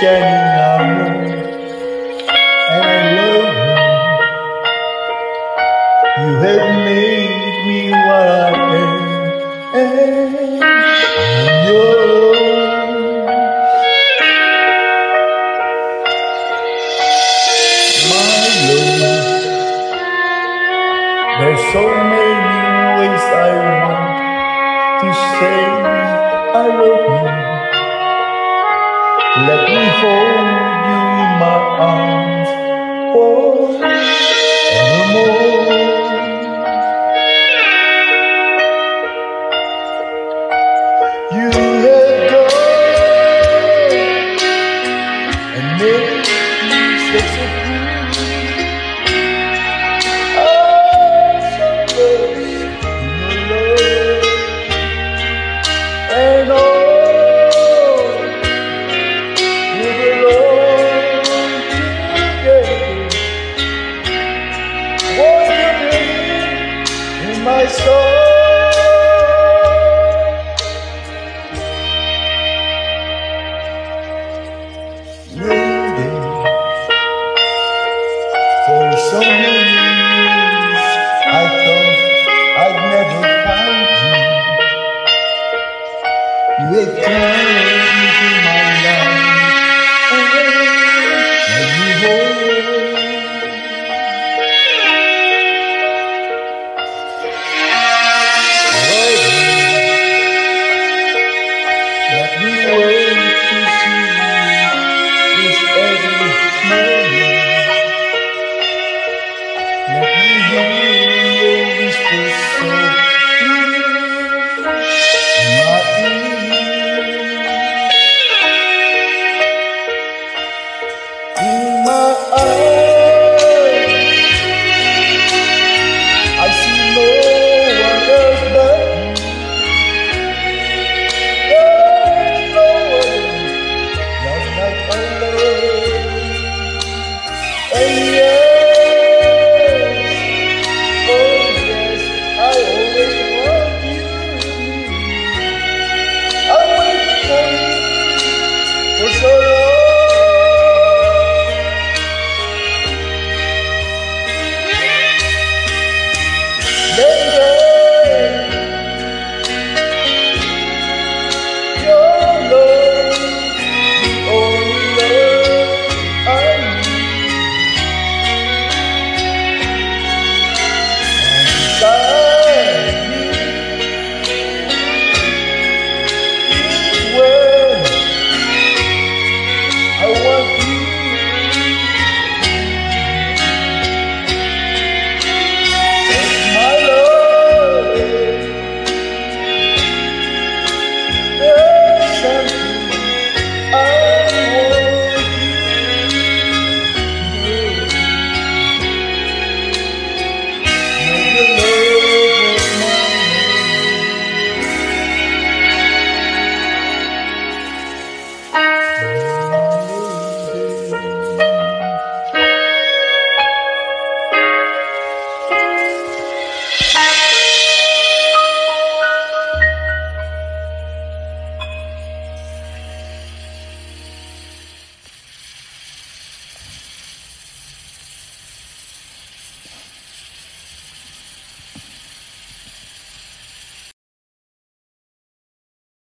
shining out, and I love you. You have made me what I am, and I'm yours. My love, there's so many ways I want to say I love you. Let me hold you in my arms. Oh. my soul.